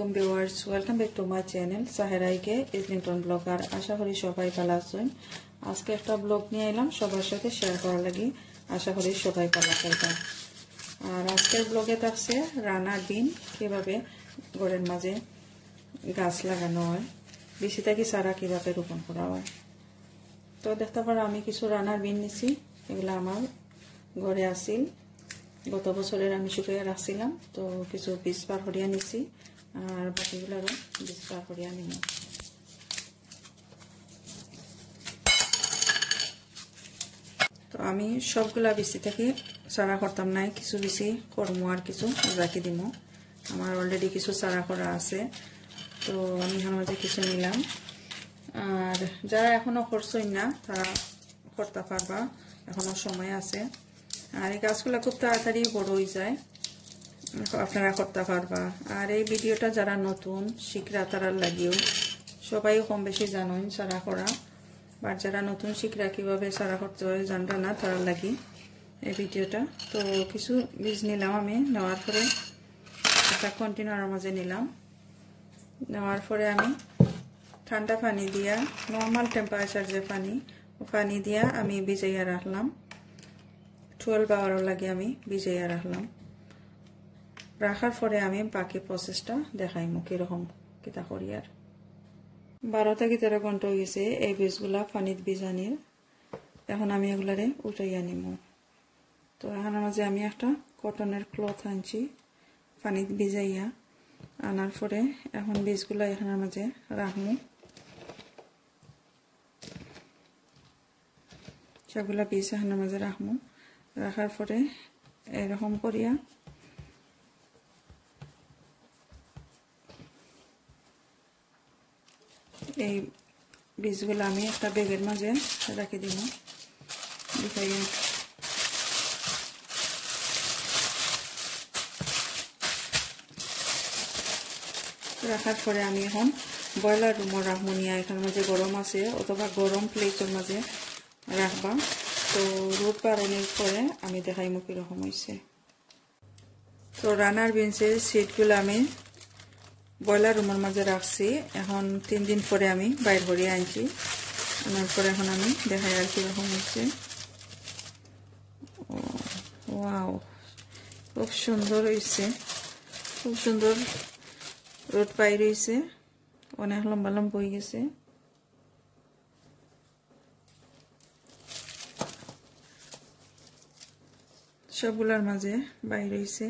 আলাইকুম viewers welcome back to my channel সাহেরাইকে Islington blogger আশা করি সবাই ভালো আছেন। আজকে একটা ব্লগ নিয়ে এলাম, সবার সাথে শেয়ার করার লাগি। আশা করি সবাই ভালো থাকবেন। আর আজকের ব্লগে থাকছে রানার দিন কীভাবে ঘরের মাঝে গাছ লাগানো হয় বেশি থাকি সারা কীভাবে রোপণ করা হয়। তো দেখতে পারো, আমি কিছু রানার বিন নিছি, এগুলো আমার ঘরে আসিল গত বছরের আমি শুকিয়ে রাখছিলাম, তো কিছু বীজ পার করিয়া নিছি। আর বাকিগুলোরও বীজ পার করিয়া নিব তো আমি সবগুলা বেশি থেকে সারা করতাম নাই, কিছু বেশি করমো আর কিছু রাখি দিব আমার অলরেডি কিছু সারা করা আছে, তো আমি এখানে মাঝে কিছু নিলাম। আর যারা এখনও করছই না, তারা করতে পারবা, এখনও সময় আছে। আর এই গাছগুলো খুব তাড়াতাড়ি বড় হয়ে যায়। আপনারা করতে পারবা আর এই ভিডিওটা যারা নতুন, শিখরা তারা লাগিও। সবাই কম বেশি জানেন সারা করা। বা যারা নতুন শিখরা কীভাবে সারা করতে হয় জানটা না, তারা লাগি এই ভিডিওটা। তো কিছু বীজ নিলাম আমি নেওয়ার পরে। একটা কন্টেনারের মাঝে নিলাম। নেওয়ার পরে আমি ঠান্ডা পানি দিয়া নর্মাল টেম্পারেচার যে পানি পানি দিয়া আমি ভিজাইয়া রাখলাম। টুয়েলভ আওয়ারও লাগে আমি ভিজাইয়া রাখলাম। রাখার পরে আমি বাকি প্রসেসটা দেখাইমু কীরকম কিতা করি আর। বারো থেকে তেরো ঘণ্টা হয়ে গেছে, এই বীজগুলা পানিত ভিজানির এখন আমি এগুলারে উঠাইয়া নিম তো এখানের মাঝে আমি একটা কটনের ক্লথ আনছি, পানিত ভিজাইয়া। আনার পরে এখন বীজগুলা এখানের মাঝে রাখমু সবগুলা বীজ এখানের মাঝে রাখমু রাখার পরে এরকম করিয়া এই বীজগুলো আমি একটা ব্যাগের মাঝে রাখি দিব। দেখাই রাখার পরে আমি এখন ব্রয়লার রুমও রাখব নিয়ে। এখানের মাঝে গরম আছে, অথবা গরম প্লেটের মাঝে রাখবা। তো রোদ বাড়ানোর পরে আমি দেখাইমো কীরকম হয়েছে তো রানার বিনসের সিটগুলো আমি ব্রয়লার রুমের মাঝে রাখছি। এখন তিন দিন পরে আমি বাইর করিয়ে আনছি। আনার পরে এখন আমি দেখাই আর কীরকম হয়েছে ওয়াও, খুব সুন্দর হয়েছে খুব সুন্দর রোদ পাই রয়েছে অনেক লম্বা লম্বা হয়ে গেছে। সবগুলার মাঝে বাইর হয়েছে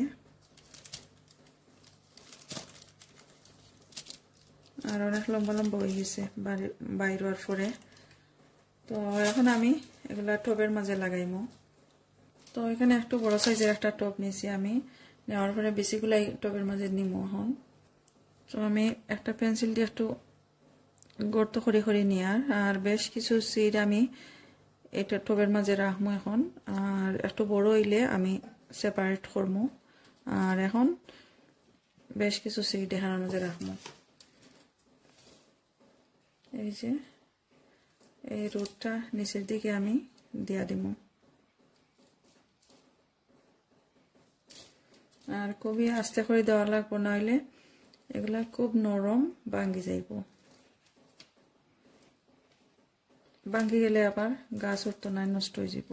আর অনেক লম্বা লম্বা হয়ে গেছে, বাইর হওয়ার পরে। তো এখন আমি এগুলা টবের মাঝে লাগাইমো। তো এখানে একটু বড় সাইজের একটা টব নিয়েছি আমি। নেওয়ার পরে বেশিগুলাই টবের মাঝে নিমো এখন। তো আমি একটা পেন্সিল দিয়ে একটু গর্ত করে করে নিয়ার আর বেশ কিছু সিড আমি এটা টবের মাঝে রাখব এখন। আর একটু বড় হইলে আমি সেপারেট করব আর এখন বেশ কিছু সিড এখানের মাঝে রাখব এই যে, এই রোদটা নিচের দিকে আমি দিয়া দিব আর খুবই আস্তে করে দেওয়া লাগবো, নইলে এগুলা খুব নরম ভাঙ্গি যাইব। ভাঙ্গি গেলে আবার গাছ উঠতো না নষ্ট হয়ে যাব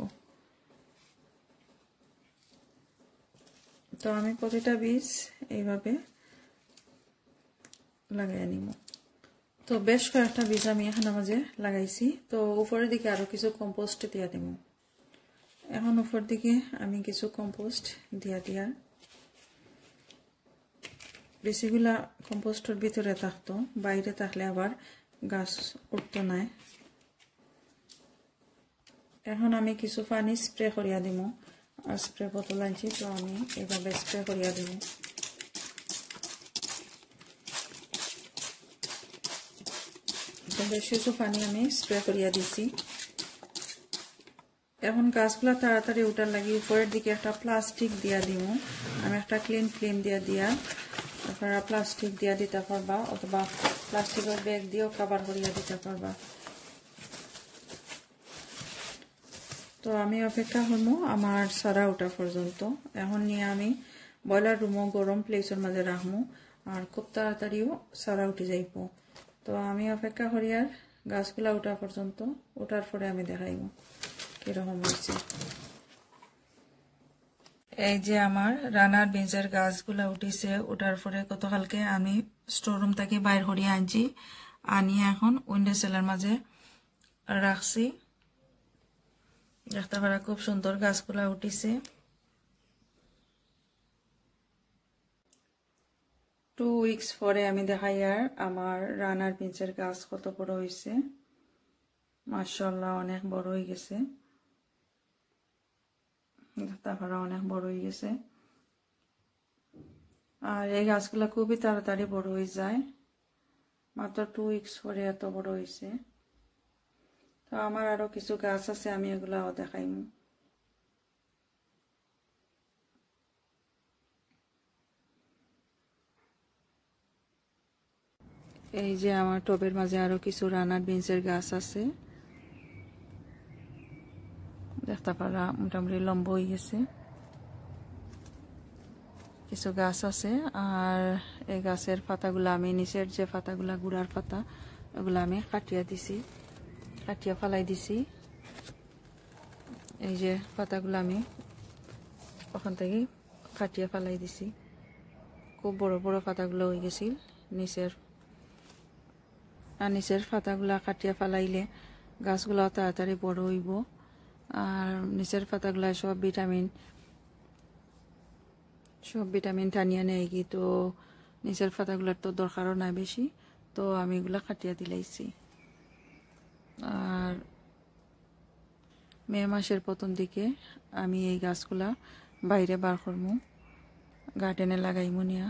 তো আমি প্রতিটা বীজ এইভাবে লাগাই নিব তো বেশ কয়েকটা বীজ আমি এখানে মাঝে লাগাইছি। তো উপরের দিকে আরও কিছু কম্পোস্ট দিয়া দিব এখন উপর দিকে আমি কিছু কম্পোস্ট দিয়া দিয়া বেশিগুলা কম্পোস্টের ভিতরে থাকতো, বাইরে থাকলে আবার গাছ উঠতো নাই। এখন আমি কিছু পানি স্প্রে করিয়া দিব স্প্রে বোতল আনছি, তো আমি এইভাবে স্প্রে করিয়া দিব বেশ পানি আমি স্প্রে করিয়া দিছি। এখন গাছগুলা তাড়াতাড়ি উঠার লাগি উপরের দিকে একটা প্লাস্টিক দিয়া দিব আমি একটা ক্লিন ফিল্ম দিয়া দিয়া আপনারা প্লাস্টিক দিয়া দিতে পারবা অথবা প্লাস্টিকের ব্যাগ দিয়েও কাবার করিয়া দিতে পারবা। তো আমি অপেক্ষা হমো আমার সারা ওঠা পর্যন্ত। এখন নিয়ে আমি ব্রয়লার রুমও গরম প্লেসের মাঝে রাখব আর খুব তাড়াতাড়িও সারা উঠে যাইব। তো আমি অপেক্ষা করি আর গাছগুলা ওঠা পর্যন্ত। ওঠার পরে আমি দেখাইব কীরকম হয়েছে। এই যে আমার রানার বিনসের গাছগুলা উঠিছে, ওঠার পরে গতকালকে আমি স্টোররুম থেকে বাইর করিয়ে আনছি। আনিয়ে এখন উইন্ডো সেলের মাঝে রাখছি। দেখতে পারা খুব সুন্দর গাছগুলা উঠিছে। টু উইকস পরে আমি দেখাই আর আমার রানার পিঞ্চের গাছ কত বড় হয়েছে। মার্শাল্লাহ অনেক বড় হয়ে গেছে। তারপরে অনেক বড় হয়ে গেছে। আর এই গাছগুলো খুবই তাড়াতাড়ি বড় হয়ে যায়। মাত্র টু উইকস পরে এত বড় হয়েছে। তো আমার আরও কিছু গাছ আছে, আমি এগুলাও দেখাইম। এই যে আমার টবের মাঝে আরও কিছু রানার বিনসের গাছ আছে। দেখতে পারা মোটামুটি লম্ব হয়ে গেছে। কিছু গাছ আছে, আর এই গাছের পাতাগুলো আমি নিচের যে পাতাগুলা, গুড়ার পাতা, ওগুলো আমি কাটিয়া দিছি, কাটিয়া ফালাই দিছি। এই যে পাতাগুলো আমি ওখান থেকে কাটিয়া ফালাই দিছি। খুব বড় বড় পাতাগুলো হয়ে গেছিল, নিচের আর নিচের পাতাগুলা কাটিয়া ফেলাইলে গাছগুলো তাড়াতাড়ি বড় হইব। আর নিচের পাতাগুলা সব ভিটামিন সব ভিটামিন টানিয়া নেয় কি তো নিচের পাতাগুলার তো দরকারও নাই বেশি। তো আমি এগুলা কাটিয়া দিলাইছি। আর মে মাসের প্রথম দিকে আমি এই গাছগুলা বাইরে বার করব গার্ডেনে লাগাইমু নিয়া।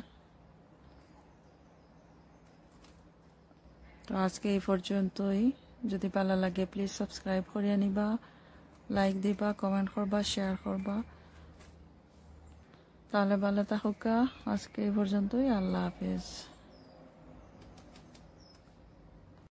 তো আজকে এই পর্যন্তই। যদি ভালো লাগে প্লিজ সাবস্ক্রাইব করে আনিবা লাইক দিবা কমেন্ট করবা শেয়ার করবা। তাহলে ভালো থাকুকা আজকে এই পর্যন্তই। আল্লাহ হাফেজ।